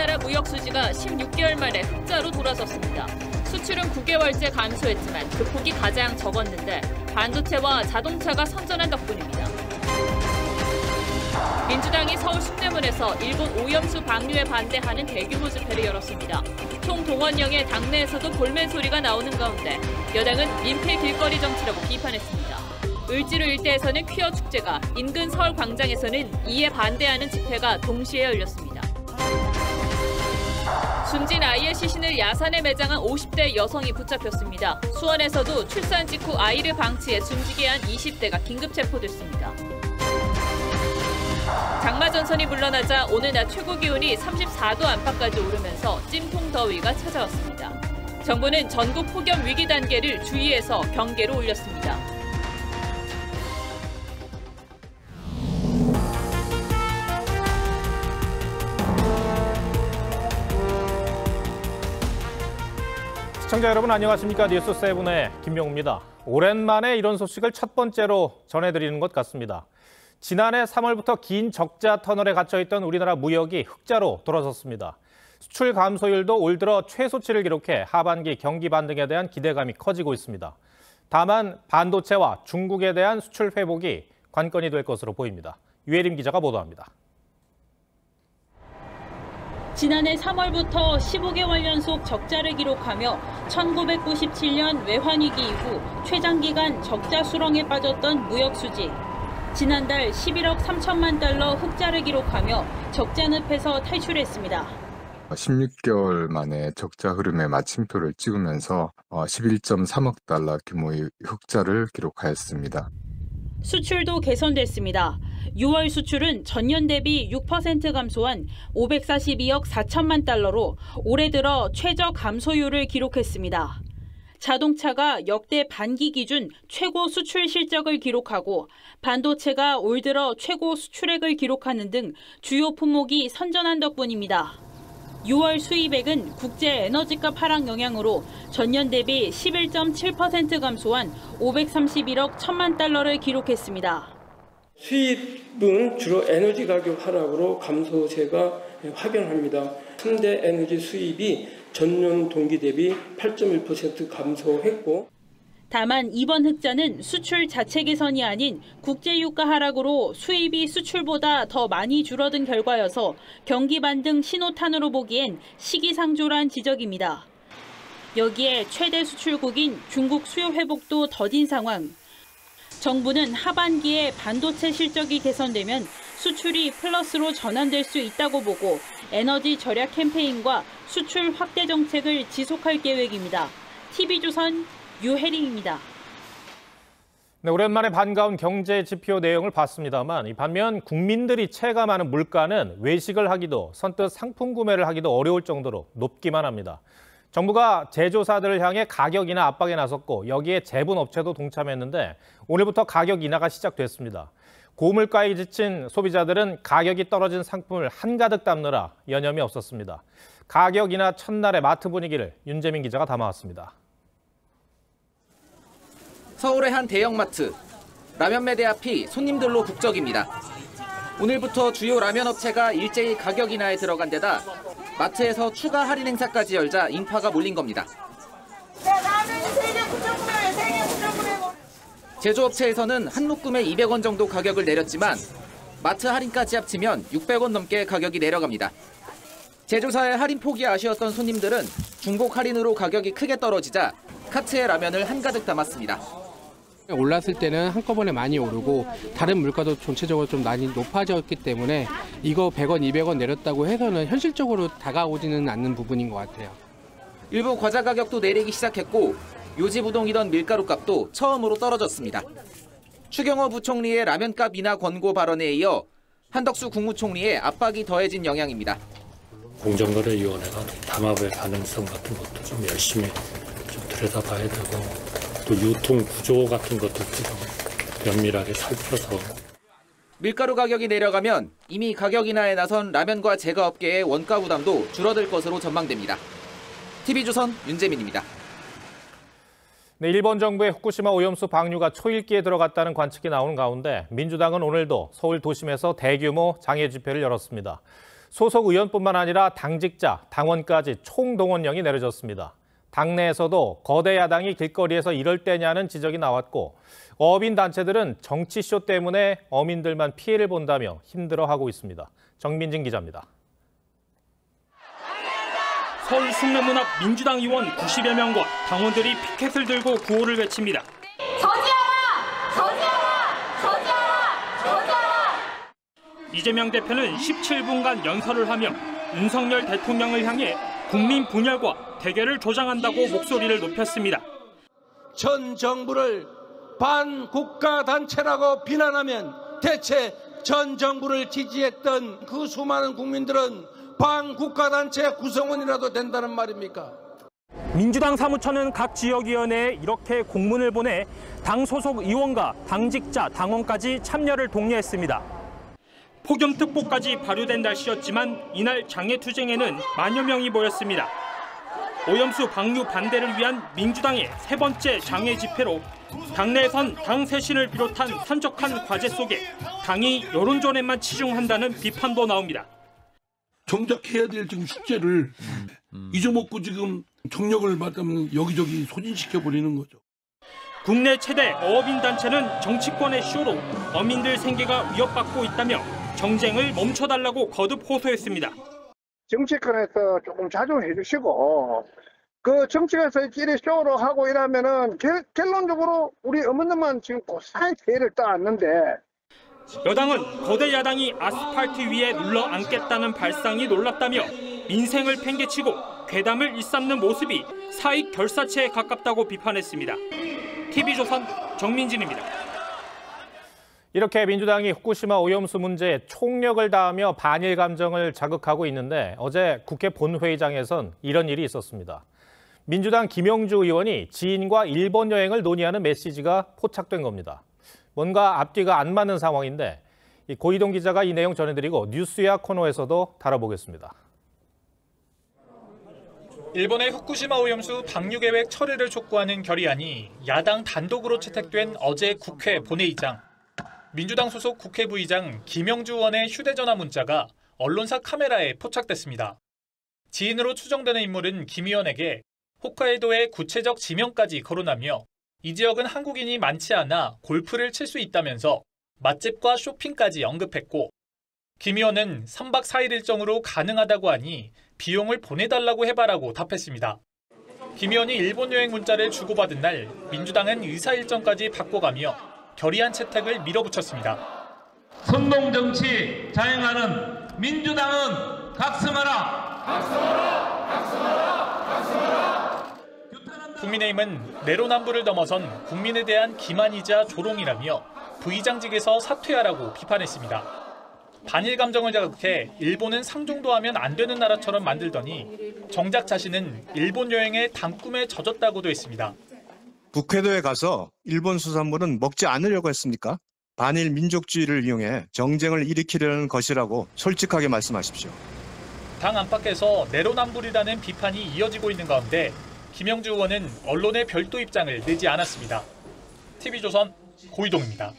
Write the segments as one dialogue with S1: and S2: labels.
S1: 우리나라 무역 수지가 16개월 만에 흑자로 돌아섰습니다. 수출은 9개월째 감소했지만 그 폭이 가장 적었는데 반도체와 자동차가 선전한 덕분입니다. 민주당이 서울 숭례문에서 일본 오염수 방류에 반대하는 대규모 집회를 열었습니다. 총 동원령의 당내에서도 볼멘 소리가 나오는 가운데 여당은 민폐 길거리 정치라고 비판했습니다. 을지로 일대에서는 퀴어 축제가, 인근 서울 광장에서는 이에 반대하는 집회가 동시에 열렸습니다. 숨진 아이의 시신을 야산에 매장한 50대 여성이 붙잡혔습니다. 수원에서도 출산 직후 아이를 방치해 숨지게 한 20대가 긴급 체포됐습니다. 장마 전선이 물러나자 오늘 낮 최고 기온이 34도 안팎까지 오르면서 찜통 더위가 찾아왔습니다. 정부는 전국 폭염 위기 단계를 주의해서 경계로 올렸습니다.
S2: 시청자 여러분 안녕하십니까 뉴스 세븐의 김명우입니다. 오랜만에 이런 소식을 첫 번째로 전해드리는 것 같습니다. 지난해 3월부터 긴 적자 터널에 갇혀있던 우리나라 무역이 흑자로 돌아섰습니다. 수출 감소율도 올 들어 최소치를 기록해 하반기 경기 반등에 대한 기대감이 커지고 있습니다. 다만 반도체와 중국에 대한 수출 회복이 관건이 될 것으로 보입니다. 유혜림 기자가 보도합니다.
S1: 지난해 3월부터 15개월 연속 적자를 기록하며 1997년 외환위기 이후 최장기간 적자 수렁에 빠졌던 무역수지. 지난달 11억 3천만 달러 흑자를 기록하며 적자 늪에서 탈출했습니다.
S3: 16개월 만에 적자 흐름의 마침표를 찍으면서 11.3억 달러 규모의 흑자를 기록하였습니다.
S1: 수출도 개선됐습니다. 6월 수출은 전년 대비 6% 감소한 542억 4천만 달러로 올해 들어 최저 감소율을 기록했습니다. 자동차가 역대 반기 기준 최고 수출 실적을 기록하고 반도체가 올 들어 최고 수출액을 기록하는 등 주요 품목이 선전한 덕분입니다. 6월 수입액은 국제 에너지값 하락 영향으로 전년 대비 11.7% 감소한 531억 1천만 달러를 기록했습니다.
S4: 수입은 주로 에너지 가격 하락으로 감소세가 확연합니다. 3대 에너지 수입이 전년 동기 대비 8.1% 감소했고
S1: 다만 이번 흑자는 수출 자체 개선이 아닌 국제 유가 하락으로 수입이 수출보다 더 많이 줄어든 결과여서 경기 반등 신호탄으로 보기엔 시기상조란 지적입니다. 여기에 최대 수출국인 중국 수요 회복도 더딘 상황. 정부는 하반기에 반도체 실적이 개선되면 수출이 플러스로 전환될 수 있다고 보고 에너지 절약 캠페인과 수출 확대 정책을 지속할 계획입니다. TV조선 유혜링입니다.
S2: 네, 오랜만에 반가운 경제 지표 내용을 봤습니다만 이 반면 국민들이 체감하는 물가는 외식을 하기도 선뜻 상품 구매를 하기도 어려울 정도로 높기만 합니다. 정부가 제조사들을 향해 가격 인하 압박에 나섰고 여기에 제분 업체도 동참했는데 오늘부터 가격 인하가 시작됐습니다. 고물가에 지친 소비자들은 가격이 떨어진 상품을 한가득 담느라 여념이 없었습니다. 가격 인하 첫날의 마트 분위기를 윤재민 기자가 담아왔습니다.
S5: 서울의 한 대형마트. 라면 매대 앞이 손님들로 북적입니다. 오늘부터 주요 라면 업체가 일제히 가격 인하에 들어간 데다 마트에서 추가 할인 행사까지 열자 인파가 몰린 겁니다. 제조업체에서는 한 묶음에 200원 정도 가격을 내렸지만 마트 할인까지 합치면 600원 넘게 가격이 내려갑니다. 제조사의 할인 폭이 아쉬웠던 손님들은 중복 할인으로 가격이 크게 떨어지자 카트에 라면을 한가득 담았습니다.
S6: 올랐을 때는 한꺼번에 많이 오르고 다른 물가도 전체적으로 좀 많이 높아졌기 때문에 이거 100원, 200원 내렸다고 해서는 현실적으로 다가오지는 않는 부분인 것 같아요.
S5: 일부 과자 가격도 내리기 시작했고 요지부동이던 밀가루 값도 처음으로 떨어졌습니다. 추경호 부총리의 라면값 인하 권고 발언에 이어 한덕수 국무총리의 압박이 더해진 영향입니다.
S7: 공정거래위원회가 담합의 가능성 같은 것도 좀 열심히 좀 들여다봐야 되고 또 유통 구조 같은 것도 좀 면밀하게 살펴서
S5: 밀가루 가격이 내려가면 이미 가격 인하에 나선 라면과 제과업계의 원가 부담도 줄어들 것으로 전망됩니다. TV조선 윤재민입니다.
S2: 네, 일본 정부의 후쿠시마 오염수 방류가 초읽기에 들어갔다는 관측이 나오는 가운데 민주당은 오늘도 서울 도심에서 대규모 장애 집회를 열었습니다. 소속 의원뿐만 아니라 당직자, 당원까지 총동원령이 내려졌습니다. 당내에서도 거대 야당이 길거리에서 이럴 때냐는 지적이 나왔고 어민 단체들은 정치쇼 때문에 어민들만 피해를 본다며 힘들어하고 있습니다. 정민진 기자입니다.
S8: 서울 숭례문 앞 민주당 의원 90여 명과 당원들이 피켓을 들고 구호를 외칩니다.
S9: 저지하라! 저지하라! 저지하라! 저지하라!
S8: 이재명 대표는 17분간 연설을 하며 윤석열 대통령을 향해 국민 분열과 대결을 조장한다고 목소리를 높였습니다.
S6: 전 정부를 반국가 단체라고 비난하면 대체 전 정부를 지지했던 그 수많은 국민들은 반국가 단체 구성원이라도 된다는 말입니까?
S8: 민주당 사무처는 각 지역위원회에 이렇게 공문을 보내 당 소속 의원과 당직자, 당원까지 참여를 독려했습니다. 폭염특보까지 발효된 날씨였지만 이날 장애투쟁에는 만여 명이 모였습니다. 오염수 방류 반대를 위한 민주당의 세 번째 장애 집회로 당내에선 당 쇄신을 비롯한 산적한 과제 속에 당이 여론전에만 치중한다는 비판도 나옵니다.
S6: 정작 해야 될 지금 숙제를 잊어먹고 지금 정력을 받으면 여기저기 소진시켜 버리는 거죠.
S8: 국내 최대 어업인 단체는 정치권의 쇼로 어민들 생계가 위협받고 있다며 정쟁을 멈춰달라고 거듭 호소했습니다.
S10: 정치권에서 조금 자중해 주시고 그 정치권에서 끼리 쇼로 하고 이러면은 결, 결론적으로 우리 어머님만 지금 고스란히 피해를 떠안는데
S8: 여당은 거대 야당이 아스팔트 위에 눌러 앉겠다는 발상이 놀랍다며 민생을 팽개치고 괴담을 일삼는 모습이 사익 결사체에 가깝다고 비판했습니다. TV조선 정민진입니다.
S2: 이렇게 민주당이 후쿠시마 오염수 문제에 총력을 다하며 반일 감정을 자극하고 있는데 어제 국회 본회의장에선 이런 일이 있었습니다. 민주당 김영주 의원이 지인과 일본 여행을 논의하는 메시지가 포착된 겁니다. 뭔가 앞뒤가 안 맞는 상황인데 고이동 기자가 이 내용 전해드리고 뉴스야 코너에서도 다뤄보겠습니다.
S11: 일본의 후쿠시마 오염수 방류 계획 철회를 촉구하는 결의안이 야당 단독으로 채택된 어제 국회 본회의장. 민주당 소속 국회 부의장 김영주 의원의 휴대전화 문자가 언론사 카메라에 포착됐습니다. 지인으로 추정되는 인물은 김 의원에게 홋카이도의 구체적 지명까지 거론하며 이 지역은 한국인이 많지 않아 골프를 칠 수 있다면서 맛집과 쇼핑까지 언급했고 김 의원은 3박 4일 일정으로 가능하다고 하니 비용을 보내달라고 해봐라고 답했습니다. 김 의원이 일본 여행 문자를 주고받은 날 민주당은 의사 일정까지 바꿔가며 결의안 채택을 밀어붙였습니다.
S12: 선동 정치 자행하는 민주당은 각성하라. 각성하라. 각성하라.
S11: 각성하라. 국민의힘은 내로남불을 넘어선 국민에 대한 기만이자 조롱이라며 부의장직에서 사퇴하라고 비판했습니다. 반일 감정을 자극해 일본은 상종도 하면 안 되는 나라처럼 만들더니 정작 자신은 일본 여행에 단꿈에 젖었다고도 했습니다.
S13: 북회도에 가서 일본 수산물은 먹지 않으려고 했습니까? 반일 민족주의를 이용해 정쟁을 일으키려는 것이라고 솔직하게 말씀하십시오.
S11: 당 안팎에서 내로남불이라는 비판이 이어지고 있는 가운데 김영주 의원은 언론의 별도 입장을 내지 않았습니다. TV조선 고이동입니다.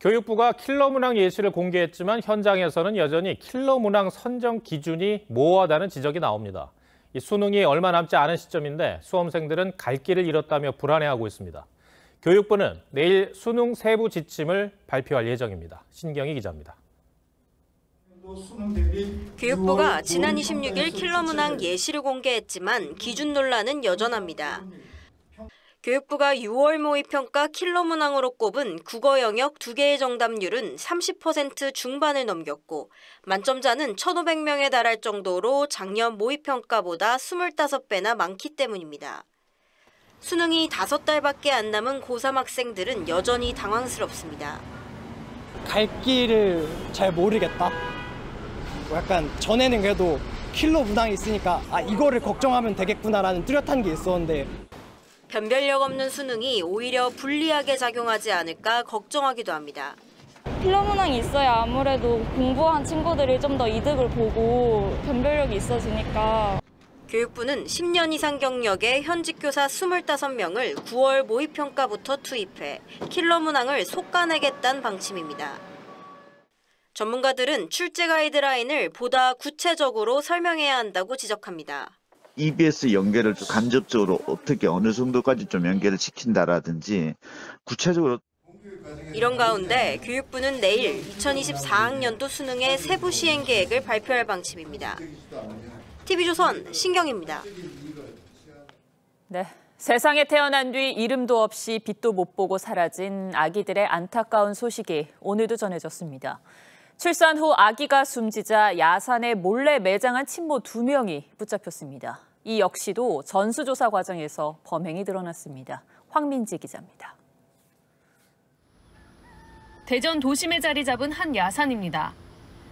S2: 교육부가 킬러 문항 예시를 공개했지만 현장에서는 여전히 킬러 문항 선정 기준이 모호하다는 지적이 나옵니다. 이 수능이 얼마 남지 않은 시점인데 수험생들은 갈 길을 잃었다며 불안해하고 있습니다. 교육부는 내일 수능 세부 지침을 발표할 예정입니다. 신경희 기자입니다.
S14: 교육부가 지난 26일 킬러 문항 예시를 공개했지만 기준 논란은 여전합니다. 교육부가 6월 모의평가 킬러 문항으로 꼽은 국어 영역 2개의 정답률은 30% 중반을 넘겼고 만점자는 1,500명에 달할 정도로 작년 모의평가보다 25배나 많기 때문입니다. 수능이 5달밖에 안 남은 고3 학생들은 여전히 당황스럽습니다.
S15: 갈 길을 잘 모르겠다. 약간 전에는 그래도 킬러 문항이 있으니까 아 이거를 걱정하면 되겠구나라는 뚜렷한 게 있었는데
S14: 변별력 없는 수능이 오히려 불리하게 작용하지 않을까 걱정하기도 합니다.
S16: 킬러 문항이 있어야 아무래도 공부한 친구들이 좀 더 이득을 보고 변별력이 있어지니까.
S14: 교육부는 10년 이상 경력의 현직 교사 25명을 9월 모의평가부터 투입해 킬러 문항을 솎아내겠다는 방침입니다. 전문가들은 출제 가이드라인을 보다 구체적으로 설명해야 한다고 지적합니다.
S13: EBS 연계를 좀 간접적으로 어떻게 어느 정도까지 좀 연계를 시킨다라든지 구체적으로
S14: 이런 가운데 교육부는 내일 2024학년도 수능의 세부 시행 계획을 발표할 방침입니다. TV조선 신경입니다.
S17: 네. 세상에 태어난 뒤 이름도 없이 빛도 못 보고 사라진 아기들의 안타까운 소식이 오늘도 전해졌습니다. 출산 후 아기가 숨지자 야산에 몰래 매장한 친모 두 명이 붙잡혔습니다. 이 역시도 전수조사 과정에서 범행이 드러났습니다. 황민지 기자입니다.
S18: 대전 도심에 자리 잡은 한 야산입니다.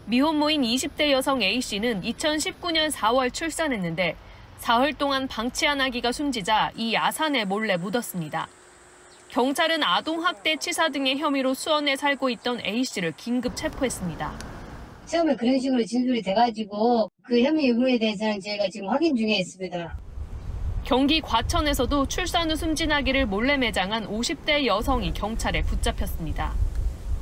S18: 미혼모인 20대 여성 A씨는 2019년 4월 출산했는데 사흘 동안 방치한 아기가 숨지자 이 야산에 몰래 묻었습니다. 경찰은 아동학대 치사 등의 혐의로 수원에 살고 있던 A씨를 긴급 체포했습니다.
S19: 처음에 그런 식으로 진술이 돼가지고 그 혐의 유무에 대해서는 저희가 지금 확인 중에 있습니다.
S18: 경기 과천에서도 출산 후 숨진 아기를 몰래 매장한 50대 여성이 경찰에 붙잡혔습니다.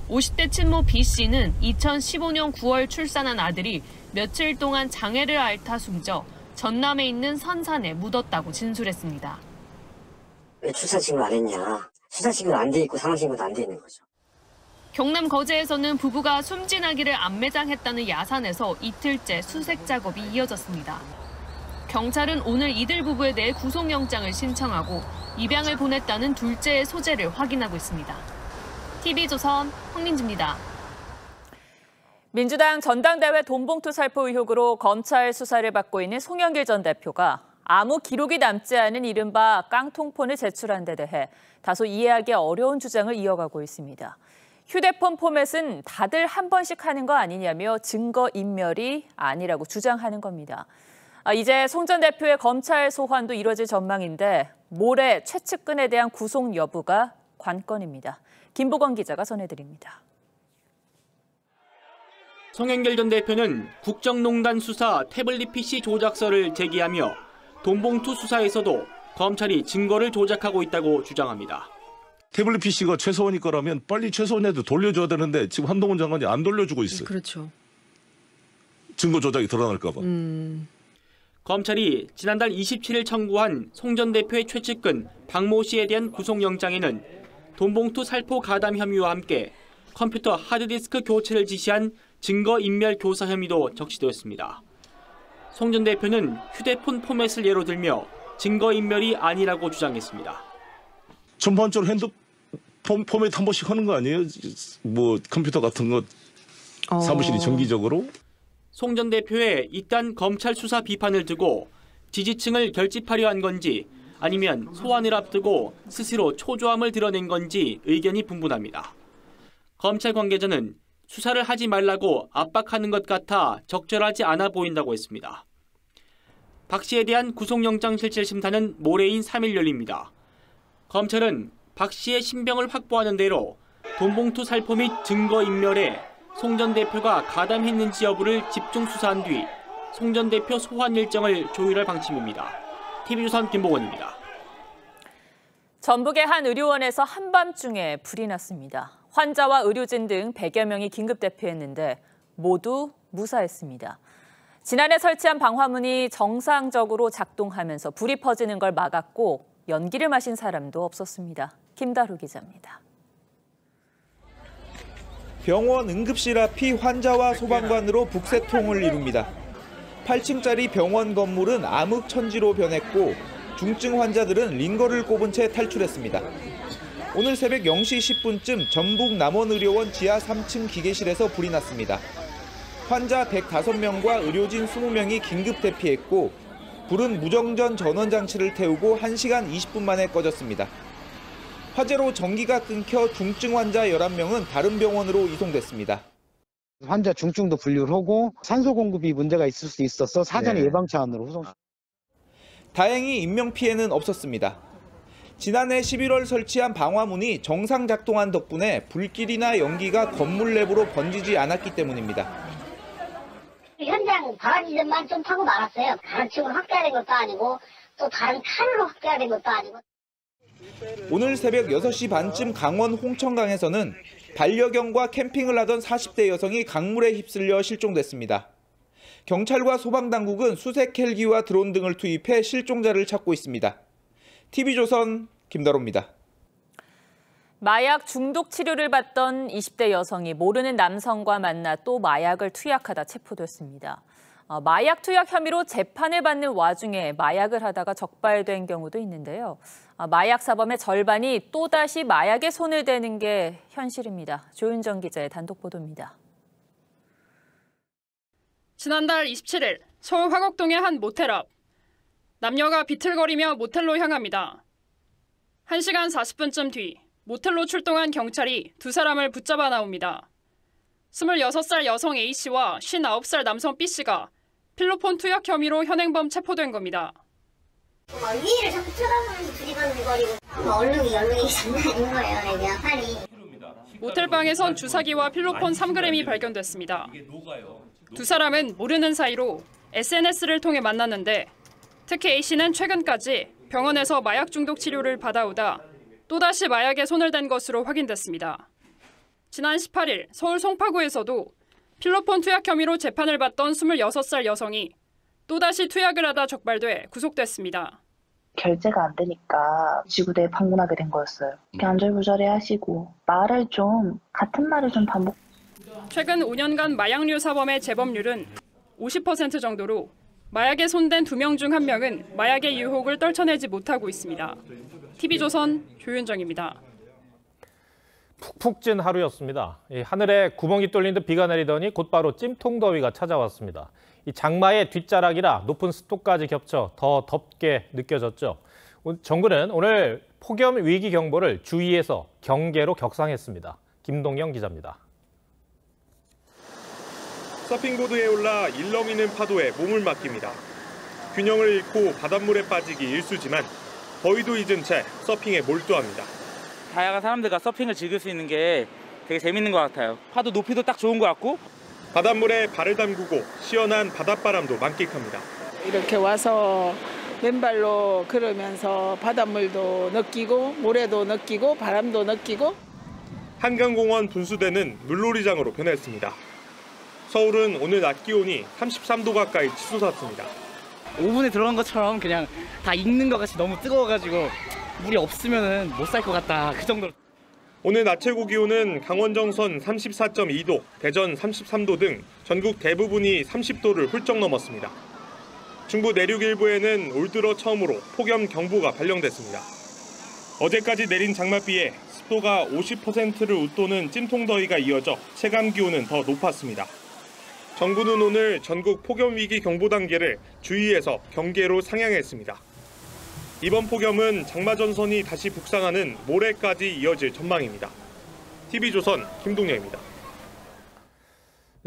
S18: 50대 친모 B씨는 2015년 9월 출산한 아들이 며칠 동안 장애를 앓다 숨져 전남에 있는 선산에 묻었다고 진술했습니다.
S20: 왜 출산신고 안 했냐. 출산신고도 안돼 있고 상황신고도 안 돼 있는 거죠.
S18: 경남 거제에서는 부부가 숨진 아기를 안매장했다는 야산에서 이틀째 수색 작업이 이어졌습니다. 경찰은 오늘 이들 부부에 대해 구속영장을 신청하고 입양을 보냈다는 둘째의 소재를 확인하고 있습니다. TV조선 황민주입니다.
S17: 민주당 전당대회 돈봉투 살포 의혹으로 검찰 수사를 받고 있는 송영길 전 대표가 아무 기록이 남지 않은 이른바 깡통폰을 제출한 데 대해 다소 이해하기 어려운 주장을 이어가고 있습니다. 휴대폰 포맷은 다들 한 번씩 하는 거 아니냐며 증거 인멸이 아니라고 주장하는 겁니다. 아, 이제 송 전 대표의 검찰 소환도 이뤄질 전망인데 모레 최측근에 대한 구속 여부가 관건입니다. 김보건 기자가 전해드립니다.
S21: 송영길 전 대표는 국정농단 수사 태블릿 PC 조작서를 제기하며 돈봉투 수사에서도 검찰이 증거를 조작하고 있다고 주장합니다.
S22: 태블릿 PC가 최소원이 거라면 빨리 최소원에도 돌려줘야 되는데 지금 한동훈 장관이 안 돌려주고 있어요.
S23: 그렇죠.
S22: 증거 조작이 드러날까 봐.
S23: 음.
S21: 검찰이 지난달 27일 청구한 송 전 대표의 최측근 박모 씨에 대한 구속영장에는 돈봉투 살포 가담 혐의와 함께 컴퓨터 하드디스크 교체를 지시한 증거인멸 교사 혐의도 적시되었습니다. 송 전 대표는 휴대폰 포맷을 예로 들며 증거인멸이 아니라고 주장했습니다.
S22: 전반적으로 핸드폰 포맷 한 번씩 하는 거 아니에요? 뭐 컴퓨터 같은 거 사무실이 정기적으로?
S21: 송 전 대표의 이딴 검찰 수사 비판을 두고 지지층을 결집하려 한 건지 아니면 소환을 앞두고 스스로 초조함을 드러낸 건지 의견이 분분합니다. 검찰 관계자는 수사를 하지 말라고 압박하는 것 같아 적절하지 않아 보인다고 했습니다. 박 씨에 대한 구속영장 실질 심사는 모레인 3일 열립니다. 검찰은 박 씨의 신병을 확보하는 대로 돈봉투 살포 및 증거인멸에 송 전 대표가 가담했는지 여부를 집중 수사한 뒤 송 전 대표 소환 일정을 조율할 방침입니다. TV조선 김보건입니다.
S17: 전북의 한 의료원에서 한밤중에 불이 났습니다. 환자와 의료진 등 100여 명이 긴급 대피했는데 모두 무사했습니다. 지난해 설치한 방화문이 정상적으로 작동하면서 불이 퍼지는 걸 막았고 연기를 마신 사람도 없었습니다. 김다루 기자입니다.
S24: 병원 응급실 앞이 환자와 소방관으로 북새통을 이룹니다. 8층짜리 병원 건물은 암흑천지로 변했고 중증 환자들은 링거를 꼽은 채 탈출했습니다. 오늘 새벽 0시 10분쯤 전북 남원의료원 지하 3층 기계실에서 불이 났습니다. 환자 105명과 의료진 20명이 긴급 대피했고 불은 무정전 전원 장치를 태우고 1시간 20분 만에 꺼졌습니다. 화재로 전기가 끊겨 중증 환자 11명은 다른 병원으로 이송됐습니다.
S25: 환자 중증도 분류를 하고 산소 공급이 문제가 있을 수 있어서 사전에
S24: 네.
S25: 예방 차원으로 후송.
S24: 다행히 인명 피해는 없었습니다. 지난해 11월 설치한 방화문이 정상 작동한 덕분에 불길이나 연기가 건물 내부로 번지지 않았기 때문입니다.
S19: 현장 바가지점만 좀 타고 말았어요. 다른 층으로 확대된 것도 아니고 또 다른 칸으로 확대된 것도 아니고.
S24: 오늘 새벽 6시 반쯤 강원 홍천강에서는 반려견과 캠핑을 하던 40대 여성이 강물에 휩쓸려 실종됐습니다. 경찰과 소방당국은 수색 헬기와 드론 등을 투입해 실종자를 찾고 있습니다. TV조선 김다로입니다.
S17: 마약 중독 치료를 받던 20대 여성이 모르는 남성과 만나 또 마약을 투약하다 체포됐습니다. 어, 마약 투약 혐의로 재판을 받는 와중에 마약을 하다가 적발된 경우도 있는데요. 어, 마약 사범의 절반이 또다시 마약에 손을 대는 게 현실입니다. 조윤정 기자의 단독 보도입니다.
S26: 지난달 27일 서울 화곡동의 한 모텔 앞 남녀가 비틀거리며 모텔로 향합니다. 1시간 40분쯤 뒤 모텔로 출동한 경찰이 두 사람을 붙잡아 나옵니다. 26살 여성 A씨와 59살 남성 B씨가 필로폰 투약 혐의로 현행범 체포된 겁니다.
S19: 막 위를 자꾸 쳐다보면서 두리번두리거리고 얼룩이 얼룩이 장난 아닌 거예요 그냥 팔이
S26: 모텔방에선 주사기와 필로폰 3g이 발견됐습니다. 두 사람은 모르는 사이로 SNS를 통해 만났는데 특히 A씨는 최근까지 병원에서 마약 중독 치료를 받아오다 또다시 마약에 손을 댄 것으로 확인됐습니다. 지난 18일 서울 송파구에서도 필로폰 투약 혐의로 재판을 받던 26살 여성이 또다시 투약을 하다 적발돼 구속됐습니다.
S27: 결제가 안 되니까 지구대에 방문하게 된 거였어요. 이렇게 안절부절해 하시고 말을 좀 같은 말을 좀 반복.
S26: 최근 5년간 마약류 사범의 재범률은 50% 정도로 마약에 손댄 두 명 중 한 명은 마약의 유혹을 떨쳐내지 못하고 있습니다. TV조선 조윤정입니다.
S2: 푹푹 찐 하루였습니다. 이 하늘에 구멍이 뚫린 듯 비가 내리더니 곧바로 찜통더위가 찾아왔습니다. 이 장마의 뒷자락이라 높은 습도까지 겹쳐 더 덥게 느껴졌죠. 정부는 오늘 폭염 위기 경보를 주의에서 경계로 격상했습니다. 김동영 기자입니다.
S28: 서핑보드에 올라 일렁이는 파도에 몸을 맡깁니다. 균형을 잃고 바닷물에 빠지기 일쑤지만 더위도 잊은 채 서핑에 몰두합니다.
S29: 다양한 사람들과 서핑을 즐길 수 있는 게 되게 재밌는 것 같아요. 파도 높이도 딱 좋은 것 같고
S28: 바닷물에 발을 담그고 시원한 바닷바람도 만끽합니다.
S30: 이렇게 와서 맨발로 걸으면서 바닷물도 느끼고 모래도 느끼고 바람도 느끼고
S28: 한강공원 분수대는 물놀이장으로 변했습니다. 서울은 오늘 낮 기온이 33도 가까이 치솟았습니다.
S29: 오븐에 들어간 것처럼 그냥 다 익는 것 같이 너무 뜨거워가지고 물이 없으면 못 살 것 같다 그 정도로.
S28: 오늘 낮 최고 기온은 강원 정선 34.2도, 대전 33도 등 전국 대부분이 30도를 훌쩍 넘었습니다. 중부 내륙 일부에는 올 들어 처음으로 폭염 경보가 발령됐습니다. 어제까지 내린 장맛비에 습도가 50%를 웃도는 찜통더위가 이어져 체감 기온은 더 높았습니다. 정부는 오늘 전국 폭염 위기 경보 단계를 주의에서 경계로 상향했습니다. 이번 폭염은 장마 전선이 다시 북상하는 모레까지 이어질 전망입니다. TV조선 김동영입니다.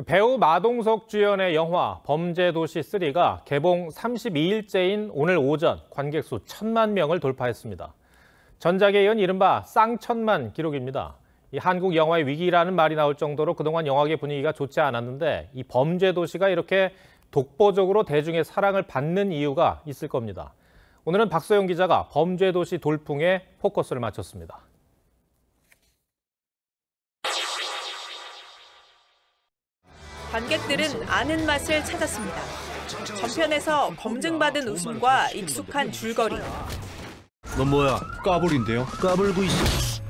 S2: 배우 마동석 주연의 영화 범죄도시 3가 개봉 32일째인 오늘 오전 관객 수 천만 명을 돌파했습니다. 전작에 이은 이른바 쌍천만 기록입니다. 이 한국 영화의 위기라는 말이 나올 정도로 그동안 영화계 분위기가 좋지 않았는데 이 범죄 도시가 이렇게 독보적으로 대중의 사랑을 받는 이유가 있을 겁니다. 오늘은 박소영 기자가 범죄 도시 돌풍에 포커스를 맞췄습니다.
S31: 관객들은 아는 맛을 찾았습니다. 전편에서 검증받은 웃음과 익숙한 줄거리.
S32: 넌 뭐야? 까불인데요? 까불고 있어.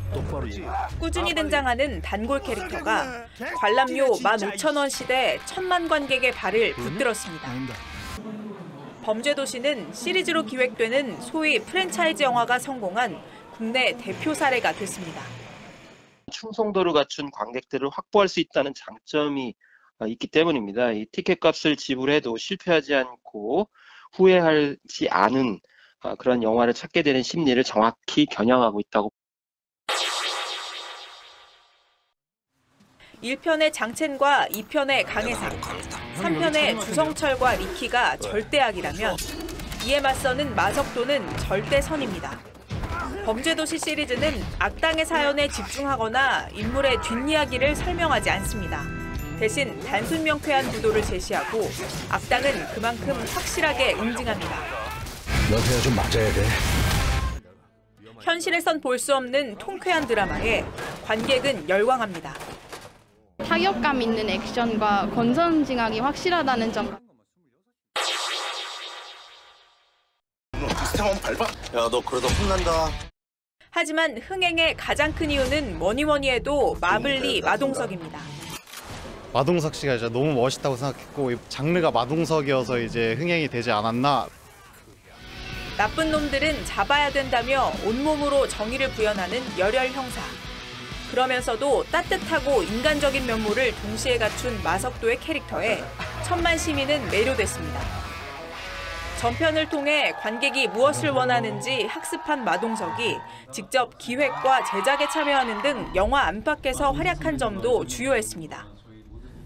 S31: 꾸준히 등장하는 단골 캐릭터가 관람료 15,000원 시대 천만 관객의 발을 붙들었습니다. 범죄도시는 시리즈로 기획되는 소위 프랜차이즈 영화가 성공한 국내 대표 사례가 됐습니다.
S33: 충성도를 갖춘 관객들을 확보할 수 있다는 장점이 있기 때문입니다. 이 티켓 값을 지불해도 실패하지 않고 후회하지 않은 그런 영화를 찾게 되는 심리를 정확히 겨냥하고 있다고
S31: 1편의 장첸과 2편의 강혜상, 3편의 주성철과 리키가 절대악이라면 이에 맞서는 마석도는 절대선입니다. 범죄도시 시리즈는 악당의 사연에 집중하거나 인물의 뒷이야기를 설명하지 않습니다. 대신 단순 명쾌한 구도를 제시하고 악당은 그만큼 확실하게 응징합니다.
S32: 너한테 좀 맞아야 돼.
S31: 현실에선 볼 수 없는 통쾌한 드라마에 관객은 열광합니다.
S34: 타격감 있는 액션과 권선징악이 확실하다는 점.
S35: 비슷하면 밟아. 야, 너 그러다 혼난다.
S31: 하지만 흥행의 가장 큰 이유는 뭐니 뭐니 해도 마블리 마동석입니다.
S36: 마동석 씨가 이제 너무 멋있다고 생각했고 이 장르가 마동석이어서 이제 흥행이 되지 않았나
S31: 나쁜 놈들은 잡아야 된다며 온몸으로 정의를 구현하는 열혈 형사. 그러면서도 따뜻하고 인간적인 면모를 동시에 갖춘 마석도의 캐릭터에 천만 시민은 매료됐습니다. 전편을 통해 관객이 무엇을 원하는지 학습한 마동석이 직접 기획과 제작에 참여하는 등 영화 안팎에서 활약한 점도 주요했습니다.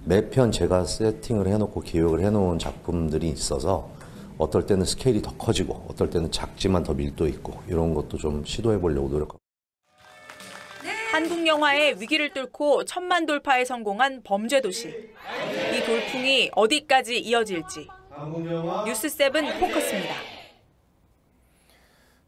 S3: 매편 제가 세팅을 해놓고 기획을 해놓은 작품들이 있어서 어떨 때는 스케일이 더 커지고 어떨 때는 작지만 더 밀도 있고 이런 것도 좀 시도해 보려고 노력하고
S31: 한국 영화의 위기를 뚫고 천만 돌파에 성공한 범죄도시. 이 돌풍이 어디까지 이어질지. 뉴스7 포커스입니다.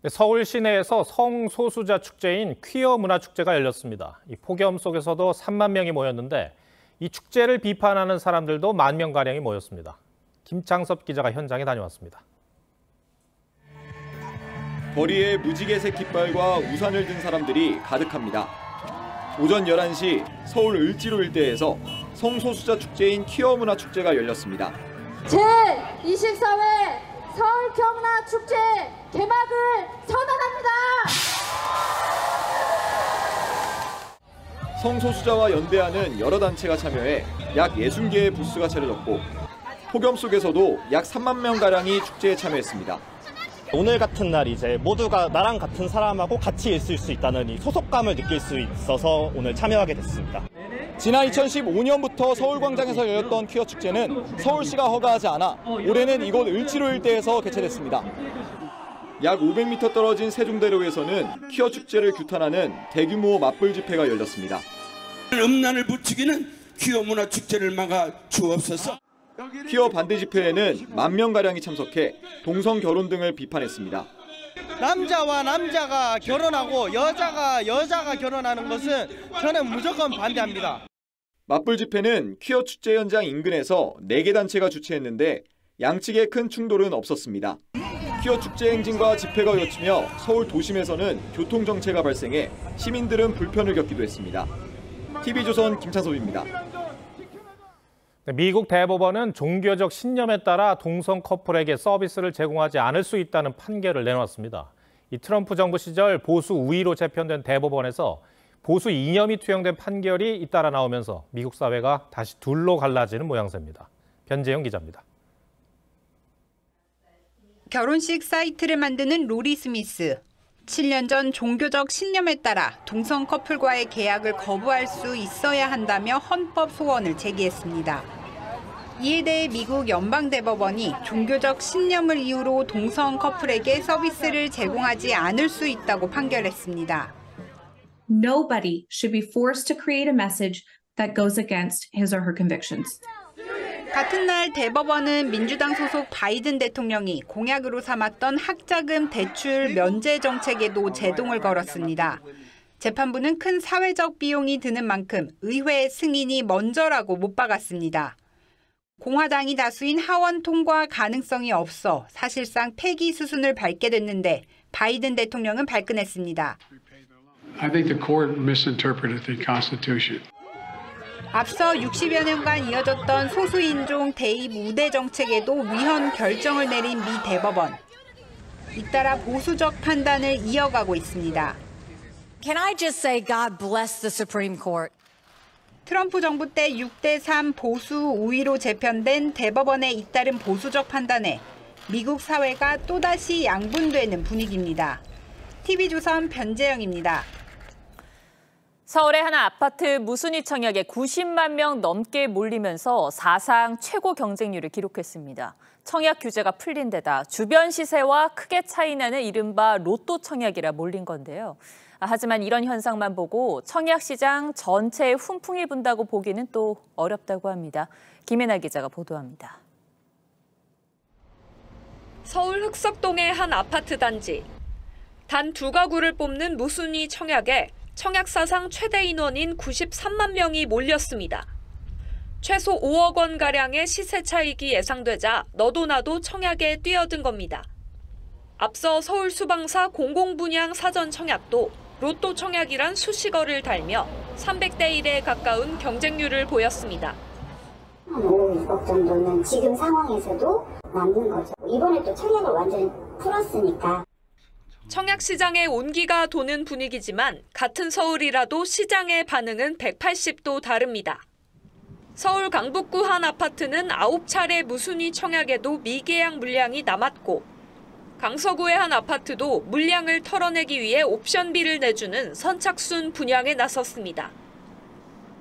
S2: 네, 서울 시내에서 성소수자 축제인 퀴어 문화 축제가 열렸습니다. 이 폭염 속에서도 3만 명이 모였는데 이 축제를 비판하는 사람들도 만 명 가량이 모였습니다. 김창섭 기자가 현장에 다녀왔습니다.
S37: 거리에 무지개색 깃발과 우산을 든 사람들이 가득합니다. 오전 11시 서울 을지로 일대에서 성소수자 축제인 퀴어 문화 축제가 열렸습니다.
S38: 제24회 서울 경라 축제 개막을 선언합니다.
S37: 성소수자와 연대하는 여러 단체가 참여해 약 60개의 부스가 차려졌고 폭염 속에서도 약 3만 명 가량이 축제에 참여했습니다.
S39: 오늘 같은 날 이제 모두가 나랑 같은 사람하고 같이 있을 수 있다는 이 소속감을 느낄 수 있어서 오늘 참여하게 됐습니다.
S37: 지난 2015년부터 서울광장에서 열렸던 퀴어 축제는 서울시가 허가하지 않아 올해는 이곳 을지로 일대에서 개최됐습니다. 약 500m 떨어진 세종대로에서는 퀴어 축제를 규탄하는 대규모 맞불 집회가 열렸습니다.
S40: 음란을 부추기는 퀴어 문화 축제를 막아 주옵소서.
S37: 퀴어 반대 집회에는 만 명 가량이 참석해 동성 결혼 등을 비판했습니다.
S39: 남자와 남자가 결혼하고 여자가 여자가 결혼하는 것은 저는 무조건 반대합니다.
S37: 맞불 집회는 퀴어 축제 현장 인근에서 4개 단체가 주최했는데 양측의 큰 충돌은 없었습니다. 퀴어 축제 행진과 집회가 겹치며 서울 도심에서는 교통 정체가 발생해 시민들은 불편을 겪기도 했습니다. TV조선 김찬섭입니다.
S2: 네, 미국 대법원은 종교적 신념에 따라 동성 커플에게 서비스를 제공하지 않을 수 있다는 판결을 내놓았습니다. 이 트럼프 정부 시절 보수 우위로 재편된 대법원에서 보수 이념이 투영된 판결이 잇따라 나오면서 미국 사회가 다시 둘로 갈라지는 모양새입니다. 변재영 기자입니다.
S41: 결혼식 사이트를 만드는 로리 스미스. 7년 전 종교적 신념에 따라 동성 커플과의 계약을 거부할 수 있어야 한다며 헌법 소원을 제기했습니다. 이에 대해 미국 연방대법원이 종교적 신념을 이유로 동성 커플에게 서비스를 제공하지 않을 수 있다고 판결했습니다.
S42: Nobody should be forced to create a message that goes against his or her convictions.
S41: 같은 날 대법원은 민주당 소속 바이든 대통령이 공약으로 삼았던 학자금 대출 면제 정책에도 제동을 걸었습니다. 재판부는 큰 사회적 비용이 드는 만큼 의회 승인이 먼저라고 못 박았습니다. 공화당이 다수인 하원 통과 가능성이 없어 사실상 폐기 수순을 밟게 됐는데 바이든 대통령은 발끈했습니다.
S43: I think the court misinterpreted the Constitution.
S41: 앞서 60여 년간 이어졌던 소수인종 대입 우대 정책에도 위헌 결정을 내린 미 대법원. 잇따라 보수적 판단을 이어가고 있습니다.
S44: Can I just say God bless the Supreme Court?
S41: 트럼프 정부 때 6대3 보수 우위로 재편된 대법원의 잇따른 보수적 판단에 미국 사회가 또다시 양분되는 분위기입니다. TV조선 변재영입니다.
S17: 서울의 한 아파트 무순위 청약에 90만 명 넘게 몰리면서 사상 최고 경쟁률을 기록했습니다. 청약 규제가 풀린 데다 주변 시세와 크게 차이나는 이른바 로또 청약이라 몰린 건데요. 하지만 이런 현상만 보고 청약 시장 전체에 훈풍이 분다고 보기는 또 어렵다고 합니다. 김혜나 기자가 보도합니다.
S45: 서울 흑석동의 한 아파트 단지. 단 두 가구를 뽑는 무순위 청약에
S46: 청약 사상 최대 인원인 93만 명이 몰렸습니다. 최소 5억 원 가량의 시세 차익이 예상되자 너도 나도 청약에 뛰어든 겁니다. 앞서 서울 수방사 공공분양 사전 청약도 로또 청약이란 수식어를 달며 300대 1에 가까운 경쟁률을 보였습니다.
S19: 한 5, 6억 정도는 지금 상황에서도 남는 거죠. 이번에 또 청약을 완전히 풀었으니까
S46: 청약 시장에 온기가 도는 분위기지만 같은 서울이라도 시장의 반응은 180도 다릅니다. 서울 강북구 한 아파트는 9차례 무순위 청약에도 미계약 물량이 남았고 강서구의 한 아파트도 물량을 털어내기 위해 옵션비를 내주는 선착순 분양에 나섰습니다.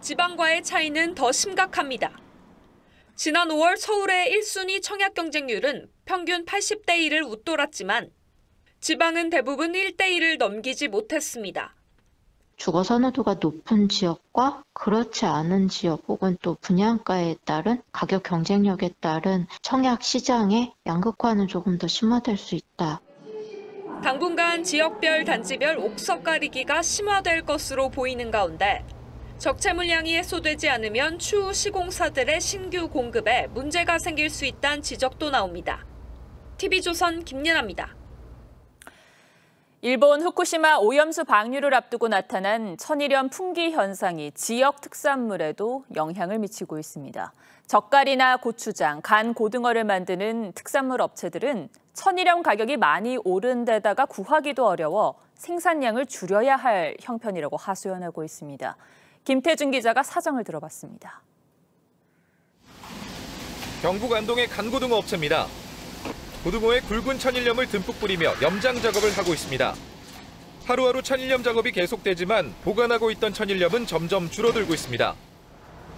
S46: 지방과의 차이는 더 심각합니다. 지난 5월 서울의 1순위 청약 경쟁률은 평균 80대 1을 웃돌았지만 지방은 대부분 1대 1을 넘기지 못했습니다.
S47: 주거 선호도가 높은 지역과 그렇지 않은 지역 혹은 또 분양가에 따른 가격 경쟁력에 따른 청약 시장의 양극화는 조금 더 심화될 수 있다.
S46: 당분간 지역별 단지별 옥석 가리기가 심화될 것으로 보이는 가운데 적체 물량이 해소되지 않으면 추후 시공사들의 신규 공급에 문제가 생길 수 있다는 지적도 나옵니다. TV조선 김연아입니다.
S17: 일본 후쿠시마 오염수 방류를 앞두고 나타난 천일염 풍기 현상이 지역 특산물에도 영향을 미치고 있습니다. 젓갈이나 고추장, 간, 고등어를 만드는 특산물 업체들은 천일염 가격이 많이 오른 데다가 구하기도 어려워 생산량을 줄여야 할 형편이라고 하소연하고 있습니다. 김태준 기자가 사정을 들어봤습니다.
S48: 경북 안동의 간 고등어 업체입니다. 고등어에 굵은 천일염을 듬뿍 뿌리며 염장 작업을 하고 있습니다. 하루하루 천일염 작업이 계속되지만 보관하고 있던 천일염은 점점 줄어들고 있습니다.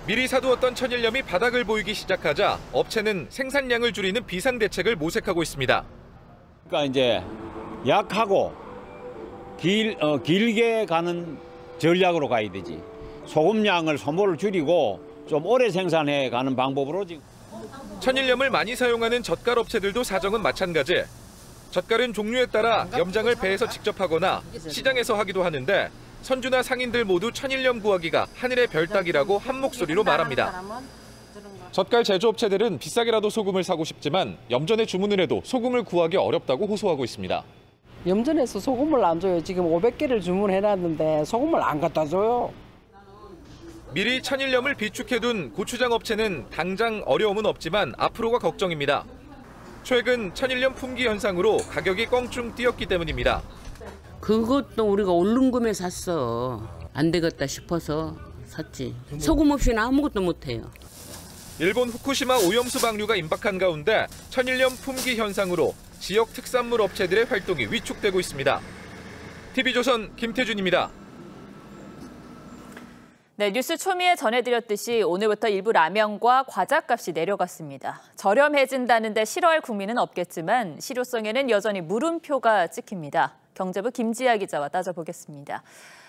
S48: 미리 사두었던 천일염이 바닥을 보이기 시작하자 업체는 생산량을 줄이는 비상 대책을 모색하고 있습니다.
S49: 그러니까 이제 약하고 길, 어, 길게 가는 전략으로 가야 되지. 소금량을 소모를 줄이고 좀 오래 생산해 가는 방법으로 지금.
S48: 천일염을 많이 사용하는 젓갈 업체들도 사정은 마찬가지. 젓갈은 종류에 따라 염장을 배에서 직접 하거나 시장에서 하기도 하는데 선주나 상인들 모두 천일염 구하기가 하늘의 별 따기라고 한 목소리로 말합니다. 젓갈 제조업체들은 비싸게라도 소금을 사고 싶지만 염전에 주문을 해도 소금을 구하기 어렵다고 호소하고 있습니다.
S50: 염전에서 소금을 안 줘요. 지금 500개를 주문해놨는데 소금을 안 갖다 줘요.
S48: 미리 천일염을 비축해둔 고추장 업체는 당장 어려움은 없지만 앞으로가 걱정입니다. 최근 천일염 품귀 현상으로 가격이 껑충 뛰었기 때문입니다.
S41: 그것도 우리가 얼른금에 샀어. 안 되겠다 싶어서 샀지. 소금 없이는 아무것도 못해요.
S48: 일본 후쿠시마 오염수 방류가 임박한 가운데 천일염 품귀 현상으로 지역 특산물 업체들의 활동이 위축되고 있습니다. TV조선 김태준입니다.
S17: 네, 뉴스 초미에 전해드렸듯이 오늘부터 일부 라면과 과자값이 내려갔습니다. 저렴해진다는데 싫어할 국민은 없겠지만 실효성에는 여전히 물음표가 찍힙니다. 경제부 김지아 기자와 따져보겠습니다.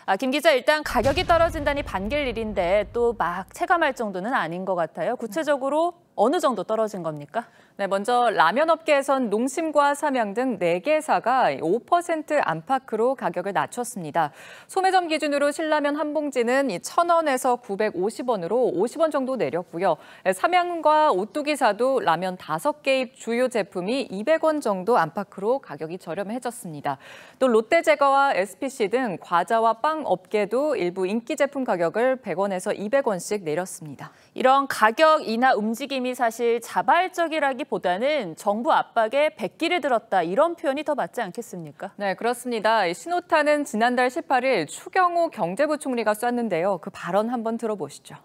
S17: 아, 김 기자 일단 가격이 떨어진다니 반길 일인데 또 막 체감할 정도는 아닌 것 같아요. 구체적으로 어느 정도 떨어진 겁니까?
S51: 네, 먼저 라면 업계에선 농심과 삼양 등 4개사가 5% 안팎으로 가격을 낮췄습니다. 소매점 기준으로 신라면 한 봉지는 1,000원에서 950원으로 50원 정도 내렸고요. 삼양과 오뚜기사도 라면 5개입 주요 제품이 200원 정도 안팎으로 가격이 저렴해졌습니다. 또 롯데제과와 SPC 등 과자와 빵 업계도 일부 인기 제품 가격을 100원에서 200원씩 내렸습니다.
S17: 이런 가격 인하 움직임 이 사실 자발적이라기보다는 정부 압박에 백기를 들었다 이런 표현이 더 맞지 않겠습니까?
S51: 네, 그렇습니다. 신호탄은 지난달 18일 추경호 경제부총리가 쐈는데요. 그 발언 한번 들어보시죠.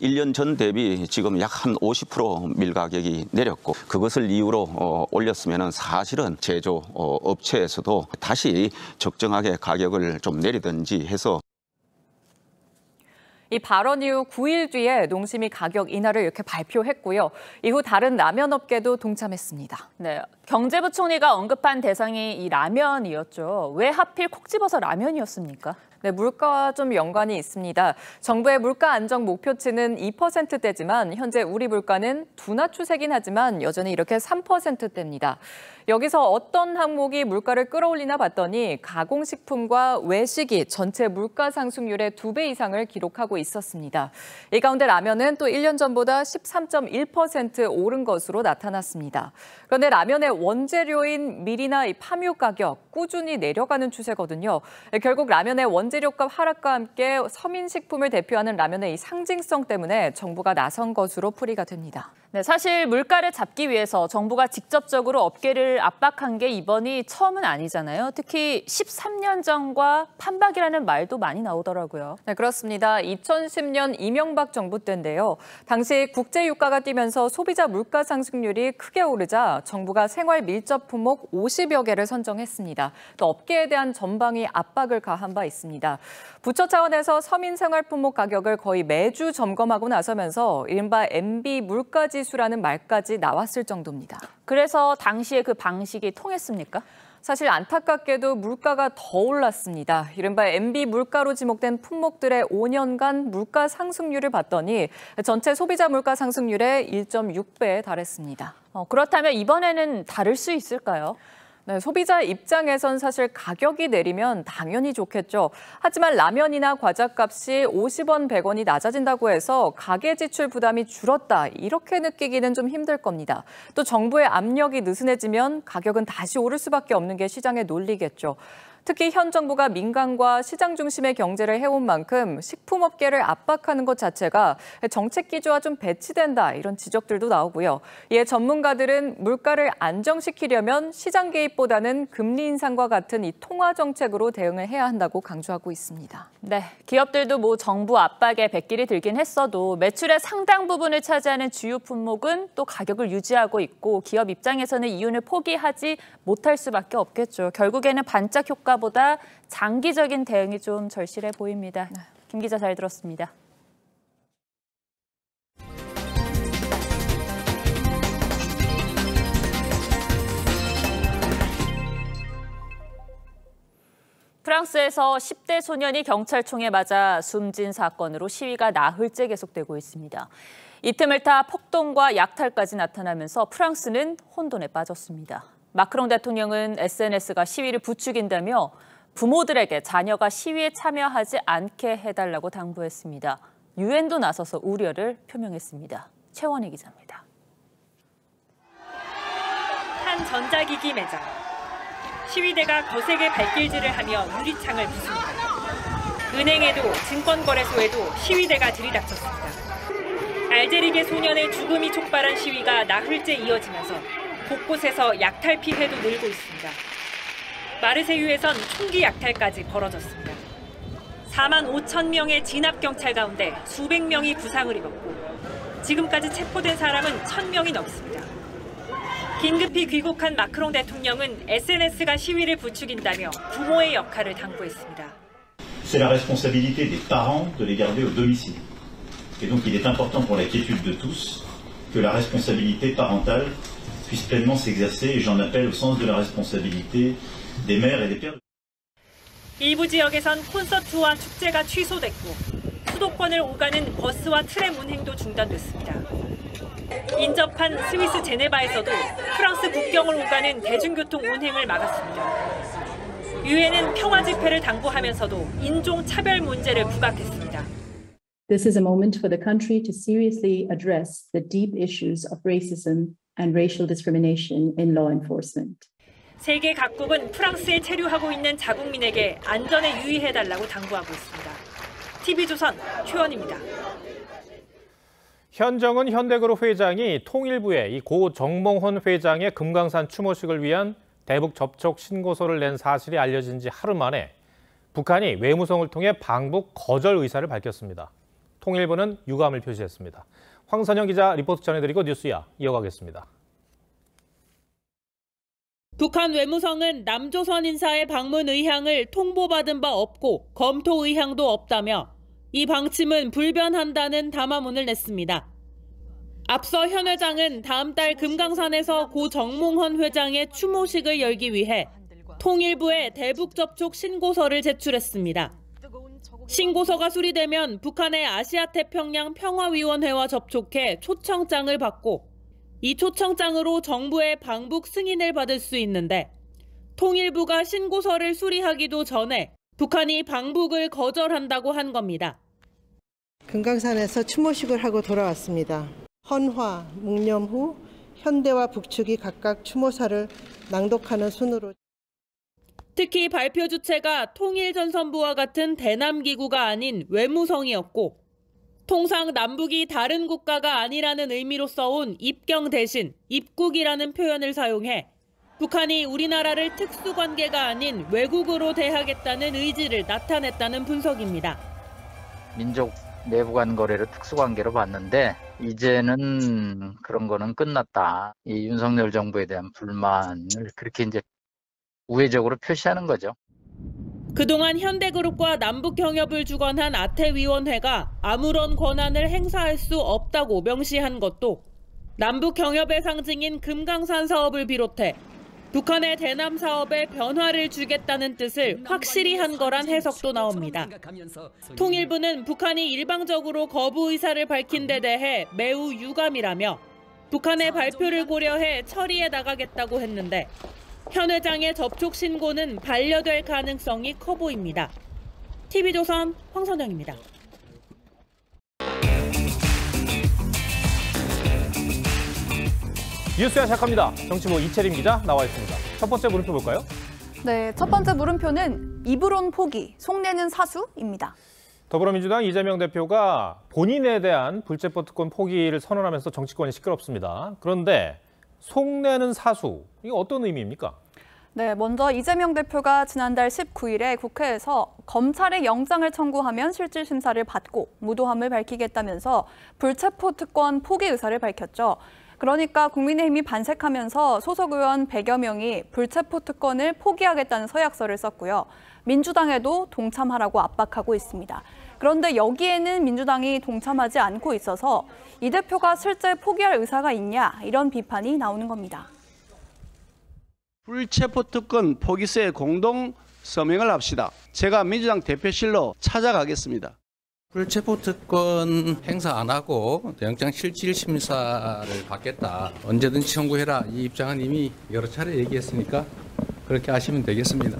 S52: 1년 전 대비 지금 약 한 50% 밀가격이 내렸고 그것을 이유로 어, 올렸으면 사실은 제조 어, 업체에서도 다시 적정하게 가격을 좀 내리든지 해서
S51: 이 발언 이후 9일 뒤에 농심이 가격 인하를 이렇게 발표했고요. 이후 다른 라면 업계도 동참했습니다.
S17: 네, 경제부총리가 언급한 대상이 이 라면이었죠. 왜 하필 콕 집어서 라면이었습니까?
S51: 네, 물가와 좀 연관이 있습니다. 정부의 물가 안정 목표치는 2%대지만 현재 우리 물가는 둔화 추세긴 하지만 여전히 이렇게 3%대입니다. 여기서 어떤 항목이 물가를 끌어올리나 봤더니 가공식품과 외식이 전체 물가 상승률의 두배 이상을 기록하고 있었습니다. 이 가운데 라면은 또 1년 전보다 13.1% 오른 것으로 나타났습니다. 그런데 라면의 원재료인 밀이나 파묘 가격 꾸준히 내려가는 추세거든요. 결국 라면의 원재료값 하락과 함께 서민식품을 대표하는 라면의 이 상징성 때문에 정부가 나선 것으로 풀이가 됩니다.
S17: 네, 사실 물가를 잡기 위해서 정부가 직접적으로 업계를 압박한 게 이번이 처음은 아니잖아요. 특히 13년 전과 판박이라는 말도 많이 나오더라고요.
S51: 네, 그렇습니다. 2010년 이명박 정부 때인데요. 당시 국제 유가가 뛰면서 소비자 물가 상승률이 크게 오르자 정부가 생활 밀접 품목 50여 개를 선정했습니다. 또 업계에 대한 전방위 압박을 가한 바 있습니다. 부처 차원에서 서민 생활 품목 가격을 거의 매주 점검하고 나서면서 이른바 MB 물가 지 수라는 말까지 나왔을 정도입니다.
S17: 그래서 당시에 그 방식이 통했습니까?
S51: 사실 안타깝게도 물가가 더 올랐습니다. 이른바 MB 물가로 지목된 품목들의 5년간 물가 상승률을 봤더니 전체 소비자 물가 상승률의 1.6배에 달했습니다.
S17: 어, 그렇다면 이번에는 다를 수 있을까요?
S51: 네, 소비자 입장에선 사실 가격이 내리면 당연히 좋겠죠. 하지만 라면이나 과자값이 50원, 100원이 낮아진다고 해서 가계 지출 부담이 줄었다 이렇게 느끼기는 좀 힘들 겁니다. 또 정부의 압력이 느슨해지면 가격은 다시 오를 수밖에 없는 게 시장의 논리겠죠. 특히 현 정부가 민간과 시장 중심의 경제를 해온 만큼 식품업계를 압박하는 것 자체가 정책 기조와 좀 배치된다 이런 지적들도 나오고요. 이에 전문가들은 물가를 안정시키려면 시장 개입보다는 금리 인상과 같은 이 통화 정책으로 대응을 해야 한다고 강조하고 있습니다.
S17: 네, 기업들도 뭐 정부 압박에 백길이 들긴 했어도 매출의 상당 부분을 차지하는 주요 품목은 또 가격을 유지하고 있고 기업 입장에서는 이윤을 포기하지 못할 수밖에 없겠죠. 결국에는 반짝 효과 보다 장기적인 대응이 좀 절실해 보입니다. 김 기자 잘 들었습니다. 프랑스에서 10대 소년이 경찰총에 맞아 숨진 사건으로 시위가 나흘째 계속되고 있습니다. 이 틈을 타 폭동과 약탈까지 나타나면서 프랑스는 혼돈에 빠졌습니다. 마크롱 대통령은 SNS가 시위를 부추긴다며 부모들에게 자녀가 시위에 참여하지 않게 해달라고 당부했습니다. 유엔도 나서서 우려를 표명했습니다. 최원희 기자입니다.
S46: 한 전자기기 매장. 시위대가 거세게 발길질을 하며 유리창을 부숩니다. 은행에도 증권거래소에도 시위대가 들이닥쳤습니다. 알제리계 소년의 죽음이 촉발한 시위가 나흘째 이어지면서 곳곳에서 약탈 피해도 늘고 있습니다. 마르세유에선 총기 약탈까지 벌어졌습니다. 4만 5천 명의 진압 경찰 가운데 수백 명이 부상을 입었고 지금까지 체포된 사람은 1천 명이 넘습니다. 긴급히 귀국한 마크롱 대통령은 SNS가 시위를 부추긴다며 부모의 역할을 당부했습니다.
S53: C'est la responsabilité des parents de les garder au domicile. Et donc il est important pour la quiétude de tous que la responsabilité parentale puisse pleinement s'exercer et j'en appelle au sens de la responsabilité des mères et des pères.
S46: 일부 지역에선 콘서트와 축제가 취소됐고 수도권을 오가는 버스와 트램 운행도 중단됐습니다. 인접한 스위스 제네바에서도 프랑스 국경을 오가는 대중교통 운행을 막았습니다. 유엔은 평화 집회를 당부하면서도 인종 차별 문제를 부각했습니다.
S54: This is a moment for the country to seriously address the deep issues of racism and racial discrimination in law enforcement.
S46: 세계 각국은 프랑스에 체류하고 있는 자국민에게 안전에 유의해달라고 당부하고 있습니다. TV조선 최원입니다.
S2: 현정은 현대그룹 회장이 통일부에 이 고 정몽헌 회장의 금강산 추모식을 위한 대북 접촉 신고서를 낸 사실이 알려진 지 하루 만에 북한이 외무성을 통해 방북 거절 의사를 밝혔습니다. 통일부는 유감을 표시했습니다. 황선영 기자 리포트 전해드리고 뉴스야 이어가겠습니다.
S1: 북한 외무성은 남조선 인사의 방문 의향을 통보받은 바 없고 검토 의향도 없다며 이 방침은 불변한다는 담화문을 냈습니다. 앞서 현 회장은 다음 달 금강산에서 고 정몽헌 회장의 추모식을 열기 위해 통일부에 대북 접촉 신고서를 제출했습니다. 신고서가 수리되면 북한의 아시아태평양 평화위원회와 접촉해 초청장을 받고 이 초청장으로 정부의 방북 승인을 받을 수 있는데 통일부가 신고서를 수리하기도 전에 북한이 방북을 거절한다고 한 겁니다.
S55: 금강산에서 추모식을 하고 돌아왔습니다. 헌화, 묵념 후 현대와 북측이 각각 추모사를 낭독하는 순으로
S1: 특히 발표 주체가 통일전선부와 같은 대남기구가 아닌 외무성이었고 통상 남북이 다른 국가가 아니라는 의미로 써온 입경 대신 입국이라는 표현을 사용해 북한이 우리나라를 특수관계가 아닌 외국으로 대하겠다는 의지를 나타냈다는 분석입니다.
S56: 민족 내부 간 거래를 특수관계로 봤는데 이제는 그런 거는 끝났다. 이 윤석열 정부에 대한 불만을 그렇게 이제 우회적으로 표시하는 거죠.
S1: 그동안 현대그룹과 남북 경협을 주관한 아태위원회가 아무런 권한을 행사할 수 없다고 명시한 것도 남북 경협의 상징인 금강산 사업을 비롯해 북한의 대남 사업에 변화를 주겠다는 뜻을 확실히 한 거란 해석도 나옵니다. 통일부는 북한이 일방적으로 거부 의사를 밝힌 데 대해 매우 유감이라며 북한의 발표를 고려해 처리해 나가겠다고 했는데 현 회장의 접촉 신고는 반려될 가능성이 커 보입니다. TV조선 황선영입니다.
S2: 뉴스야 시작합니다. 정치부 이채림 기자 나와 있습니다. 첫 번째 물음표 볼까요?
S57: 네, 첫 번째 물음표는 입으론 포기, 속내는 사수입니다.
S2: 더불어민주당 이재명 대표가 본인에 대한 불체포 특권 포기를 선언하면서 정치권이 시끄럽습니다. 그런데 속내는 사수, 이게 어떤 의미입니까?
S57: 네, 먼저 이재명 대표가 지난달 19일에 국회에서 검찰의 영장을 청구하면 실질 심사를 받고 무도함을 밝히겠다면서 불체포 특권 포기 의사를 밝혔죠. 그러니까 국민의힘이 반색하면서 소속 의원 100여 명이 불체포 특권을 포기하겠다는 서약서를 썼고요. 민주당에도 동참하라고 압박하고 있습니다. 그런데 여기에는 민주당이 동참하지 않고 있어서 이 대표가 실제 포기할 의사가 있냐 이런 비판이 나오는 겁니다.
S58: 불체포 특권 포기서에 공동 서명을 합시다. 제가 민주당 대표실로 찾아가겠습니다.
S59: 불체포 특권 행사 안 하고 영장 실질 심사를 받겠다. 언제든지 청구해라. 이 입장은 이미 여러 차례 얘기했으니까 그렇게 하시면 되겠습니다.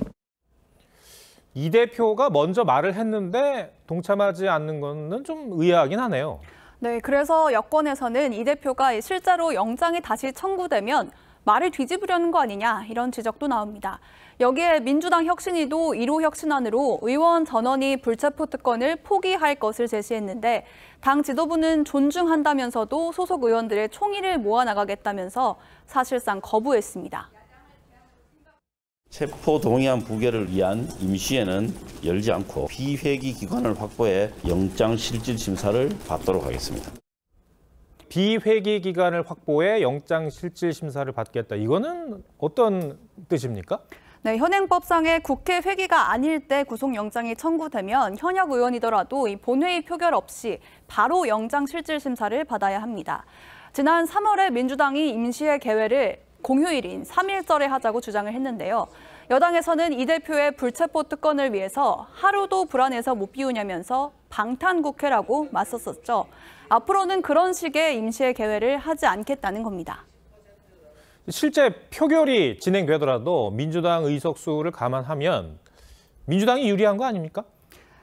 S2: 이 대표가 먼저 말을 했는데 동참하지 않는 거는 좀 의아하긴 하네요.
S57: 네, 그래서 여권에서는 이 대표가 실제로 영장이 다시 청구되면 말을 뒤집으려는 거 아니냐 이런 지적도 나옵니다. 여기에 민주당 혁신위도 1호 혁신안으로 의원 전원이 불체포 특권을 포기할 것을 제시했는데 당 지도부는 존중한다면서도 소속 의원들의 총의를 모아나가겠다면서 사실상 거부했습니다.
S60: 체포 동의안 부결을 위한 임시회는 열지 않고 비회기 기관을 확보해 영장 실질 심사를 받도록 하겠습니다.
S2: 비회기 기간을 확보해 영장 실질 심사를 받겠다. 이거는 어떤 뜻입니까?
S57: 네, 현행법상의 국회 회기가 아닐 때 구속영장이 청구되면 현역 의원이더라도 이 본회의 표결 없이 바로 영장 실질 심사를 받아야 합니다. 지난 3월에 민주당이 임시회 개회를 공휴일인 3일절에 하자고 주장을 했는데요. 여당에서는 이 대표의 불체포 특권을 위해서 하루도 불안해서 못 비우냐면서 방탄국회라고 맞섰었죠. 앞으로는 그런 식의 임시회 개회를 하지 않겠다는 겁니다.
S2: 실제 표결이 진행되더라도 민주당 의석수를 감안하면 민주당이 유리한 거 아닙니까?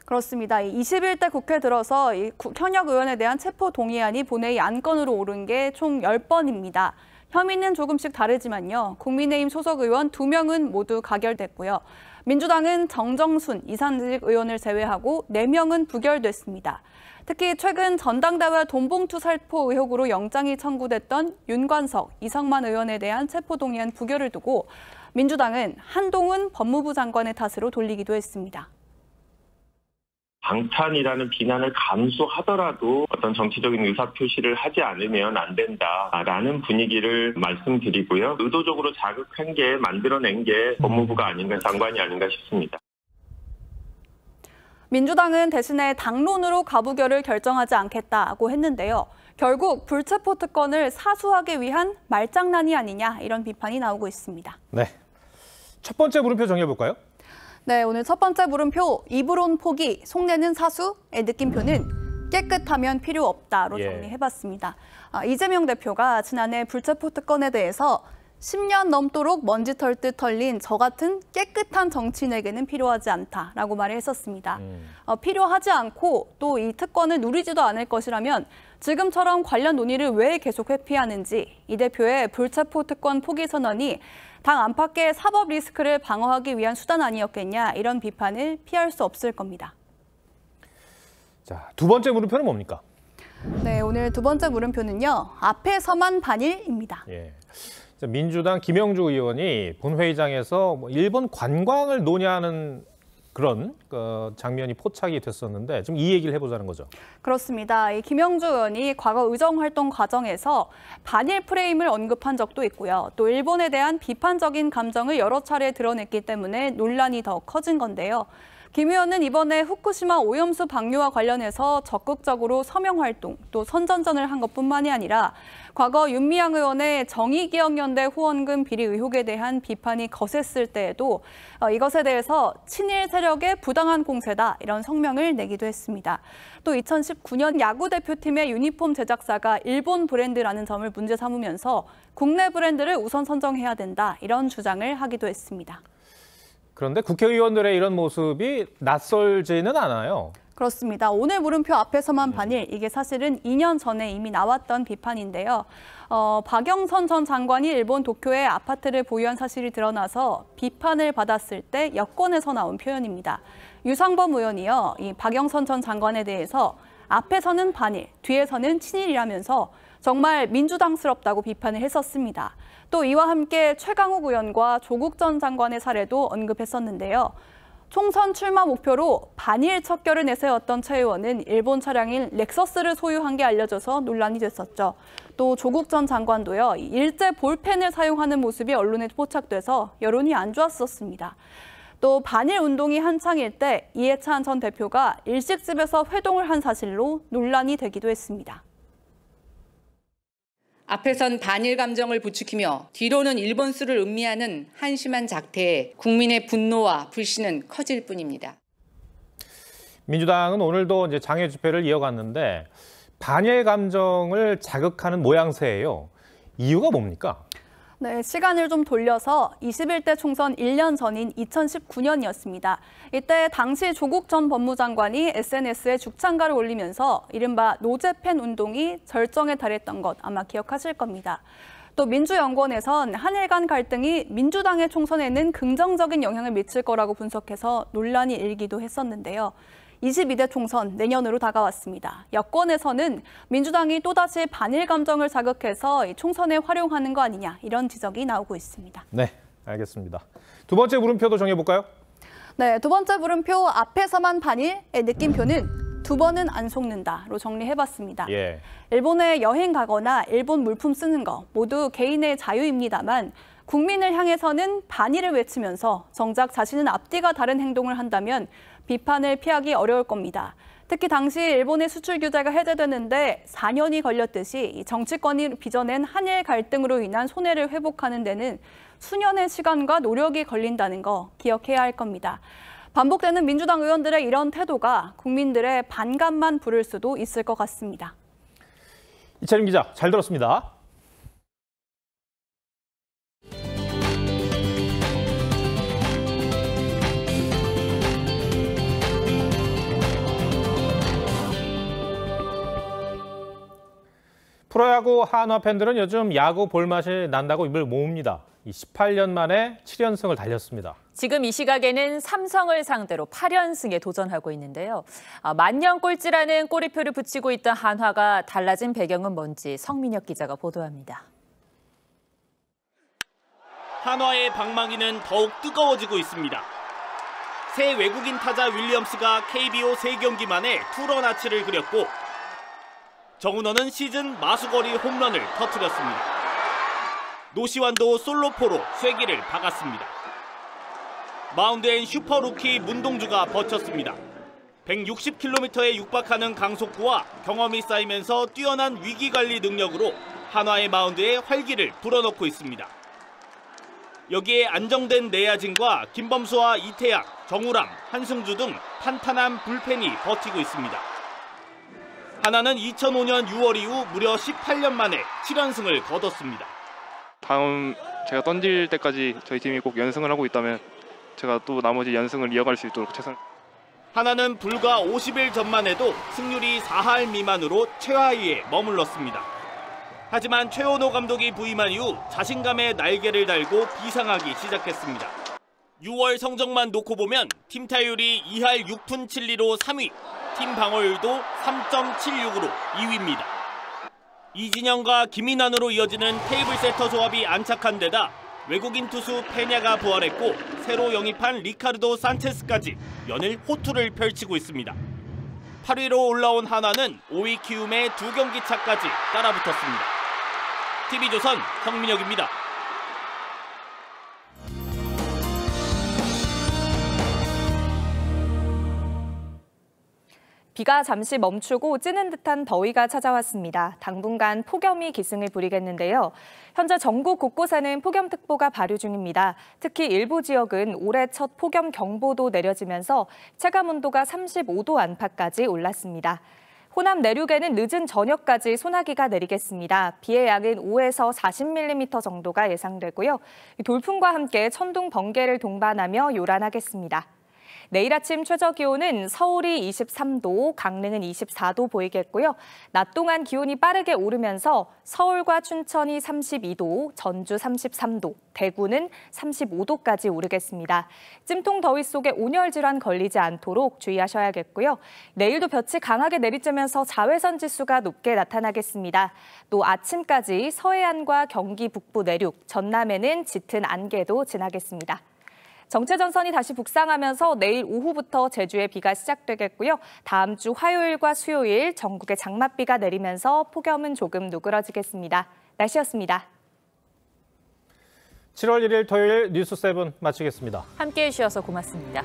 S57: 그렇습니다. 21대 국회 들어서 현역 의원에 대한 체포 동의안이 본회의 안건으로 오른 게 총 10번입니다. 혐의는 조금씩 다르지만요. 국민의힘 소속 의원 2명은 모두 가결됐고요. 민주당은 정정순, 이산직 의원을 제외하고 4명은 부결됐습니다. 특히 최근 전당대회 돈봉투 살포 의혹으로 영장이 청구됐던 윤관석, 이성만 의원에 대한 체포동의안 부결을 두고 민주당은 한동훈 법무부 장관의 탓으로 돌리기도 했습니다.
S61: 방탄이라는 비난을 감수하더라도 어떤 정치적인 의사표시를 하지 않으면 안 된다라는 분위기를 말씀드리고요. 의도적으로 자극한 게 만들어낸 게 법무부가 아닌가 장관이 아닌가 싶습니다.
S57: 민주당은 대신에 당론으로 가부결을 결정하지 않겠다고 했는데요. 결국 불체포 특권을 사수하기 위한 말장난이 아니냐 이런 비판이 나오고 있습니다.
S2: 네. 첫 번째 물음표 정해볼까요?
S57: 네, 오늘 첫 번째 물음표 입으론 포기, 속내는 사수의 느낌표는 깨끗하면 필요 없다로
S2: 예.
S57: 정리해봤습니다. 아, 이재명 대표가 지난해 불체포 특권에 대해서 10년 넘도록 먼지 털듯 털린 저 같은 깨끗한 정치인에게는 필요하지 않다라고 말을 했었습니다. 어, 필요하지 않고 또 이 특권을 누리지도 않을 것이라면 지금처럼 관련 논의를 왜 계속 회피하는지 이 대표의 불체포 특권 포기 선언이 당 안팎의 사법 리스크를 방어하기 위한 수단 아니었겠냐 이런 비판을 피할 수 없을 겁니다.
S2: 자, 두 번째 물음표는 뭡니까?
S57: 네, 오늘 두 번째 물음표는요. 앞에서만 반일입니다.
S2: 예. 자, 민주당 김영주 의원이 본회의장에서 뭐 일본 관광을 논의하는 그런 어, 장면이 포착이 됐었는데 좀이 얘기를 해보자는 거죠.
S57: 그렇습니다. 이 김영주 의원이 과거 의정 활동 과정에서 반일 프레임을 언급한 적도 있고요. 또 일본에 대한 비판적인 감정을 여러 차례 드러냈기 때문에 논란이 더 커진 건데요. 김 의원은 이번에 후쿠시마 오염수 방류와 관련해서 적극적으로 서명 활동 또 선전전을 한 것뿐만이 아니라 과거 윤미향 의원의 정의기억연대 후원금 비리 의혹에 대한 비판이 거셌을 때에도 어, 이것에 대해서 친일 세력의 부당한 공세다 이런 성명을 내기도 했습니다. 또 2019년 야구 대표팀의 유니폼 제작사가 일본 브랜드라는 점을 문제 삼으면서 국내 브랜드를 우선 선정해야 된다 이런 주장을 하기도 했습니다.
S2: 그런데 국회의원들의 이런 모습이 낯설지는 않아요.
S57: 그렇습니다. 오늘 물음표 앞에서만 반일 이게 사실은 2년 전에 이미 나왔던 비판인데요. 어, 박영선 전 장관이 일본 도쿄에 아파트를 보유한 사실이 드러나서 비판을 받았을 때 여권에서 나온 표현입니다. 유상범 의원이요, 이 박영선 전 장관에 대해서 앞에서는 반일, 뒤에서는 친일이라면서 정말 민주당스럽다고 비판을 했었습니다. 또 이와 함께 최강욱 의원과 조국 전 장관의 사례도 언급했었는데요. 총선 출마 목표로 반일 척결을 내세웠던 최 의원은 일본 차량인 렉서스를 소유한 게 알려져서 논란이 됐었죠. 또 조국 전 장관도요. 일제 볼펜을 사용하는 모습이 언론에 포착돼서 여론이 안 좋았었습니다. 또 반일 운동이 한창일 때 이해찬 전 대표가 일식집에서 회동을 한 사실로 논란이 되기도 했습니다.
S62: 앞에선 반일 감정을 부추기며 뒤로는 일본 수를 음미하는 한심한 작태에 국민의 분노와 불신은 커질 뿐입니다.
S2: 민주당은 오늘도 이제 장애 집회를 이어갔는데 반일 감정을 자극하는 모양새예요. 이유가 뭡니까?
S57: 네, 시간을 좀 돌려서 21대 총선 1년 전인 2019년이었습니다. 이때 당시 조국 전 법무장관이 SNS에 죽창가를 올리면서 이른바 노제팬 운동이 절정에 달했던 것 아마 기억하실 겁니다. 또 민주연구원에선 한일 간 갈등이 민주당의 총선에는 긍정적인 영향을 미칠 거라고 분석해서 논란이 일기도 했었는데요. 22대 총선 내년으로 다가왔습니다. 여권에서는 민주당이 또다시 반일 감정을 자극해서 총선에 활용하는 거 아니냐 이런 지적이 나오고 있습니다.
S2: 네, 알겠습니다. 두 번째 물음표도 정해볼까요?
S57: 네, 두 번째 물음표 앞에서만 반일의 느낌표는 두 번은 안 속는다로 정리해봤습니다.
S2: 예.
S57: 일본에 여행 가거나 일본 물품 쓰는 거 모두 개인의 자유입니다만 국민을 향해서는 반일을 외치면서 정작 자신은 앞뒤가 다른 행동을 한다면 비판을 피하기 어려울 겁니다. 특히 당시 일본의 수출 규제가 해제되는데 4년이 걸렸듯이 정치권이 빚어낸 한일 갈등으로 인한 손해를 회복하는 데는 수년의 시간과 노력이 걸린다는 거 기억해야 할 겁니다. 반복되는 민주당 의원들의 이런 태도가 국민들의 반감만 부를 수도 있을 것 같습니다.
S2: 이철임 기자, 잘 들었습니다. 프로야구 한화 팬들은 요즘 야구 볼맛이 난다고 입을 모읍니다. 18년 만에 7연승을 달렸습니다.
S17: 지금 이 시각에는 삼성을 상대로 8연승에 도전하고 있는데요. 아, 만년 꼴찌라는 꼬리표를 붙이고 있던 한화가 달라진 배경은 뭔지 성민혁 기자가 보도합니다.
S21: 한화의 방망이는 더욱 뜨거워지고 있습니다. 새 외국인 타자 윌리엄스가 KBO 3경기 만에 투런 아치를 그렸고 정은원은 시즌 마수걸이 홈런을 터뜨렸습니다. 노시환도 솔로포로 쐐기를 박았습니다. 마운드엔 슈퍼루키 문동주가 버텼습니다. 160km에 육박하는 강속구와 경험이 쌓이면서 뛰어난 위기 관리 능력으로 한화의 마운드에 활기를 불어넣고 있습니다. 여기에 안정된 내야진과 김범수와 이태양, 정우람, 한승주 등 탄탄한 불펜이 버티고 있습니다. 하나는 2005년 6월 이후 무려 18년 만에 7연승을 거뒀습니다.
S55: 다음 제가 던질 때까지 저희 팀이 꼭 연승을 하고 있다면 제가 또 나머지 연승을 이어갈 수 있도록 최선.
S21: 하나는 불과 50일 전만 해도 승률이 4할 미만으로 최하위에 머물렀습니다. 하지만 최원호 감독이 부임한 이후 자신감의 날개를 달고 비상하기 시작했습니다. 6월 성적만 놓고 보면 팀 타율이 2할 6푼 7리로 3위, 팀 방어율도 3.76으로 2위입니다. 이진영과 김인환으로 이어지는 테이블 세터 조합이 안착한 데다 외국인 투수 페냐가 부활했고 새로 영입한 리카르도 산체스까지 연일 호투를 펼치고 있습니다. 8위로 올라온 한화는 5위 키움에 두 경기 차까지 따라붙었습니다. TV조선 성민혁입니다.
S58: 비가 잠시 멈추고 찌는 듯한 더위가 찾아왔습니다. 당분간 폭염이 기승을 부리겠는데요. 현재 전국 곳곳에는 폭염특보가 발효 중입니다. 특히 일부 지역은 올해 첫 폭염 경보도 내려지면서 체감 온도가 35도 안팎까지 올랐습니다. 호남 내륙에는 늦은 저녁까지 소나기가 내리겠습니다. 비의 양은 5에서 40mm 정도가 예상되고요. 돌풍과 함께 천둥, 번개를 동반하며 요란하겠습니다. 내일 아침 최저 기온은 서울이 23도, 강릉은 24도 보이겠고요. 낮 동안 기온이 빠르게 오르면서 서울과 춘천이 32도, 전주 33도, 대구는 35도까지 오르겠습니다. 찜통 더위 속에 온열 질환 걸리지 않도록 주의하셔야겠고요. 내일도 볕이 강하게 내리쬐면서 자외선 지수가 높게 나타나겠습니다. 또 아침까지 서해안과 경기 북부 내륙, 전남에는 짙은 안개도 지나겠습니다. 정체전선이 다시 북상하면서 내일 오후부터 제주에 비가 시작되겠고요. 다음 주 화요일과 수요일 전국에 장맛비가 내리면서 폭염은 조금 누그러지겠습니다. 날씨였습니다.
S2: 7월 1일 토요일 뉴스 7 마치겠습니다.
S17: 함께해 주셔서 고맙습니다.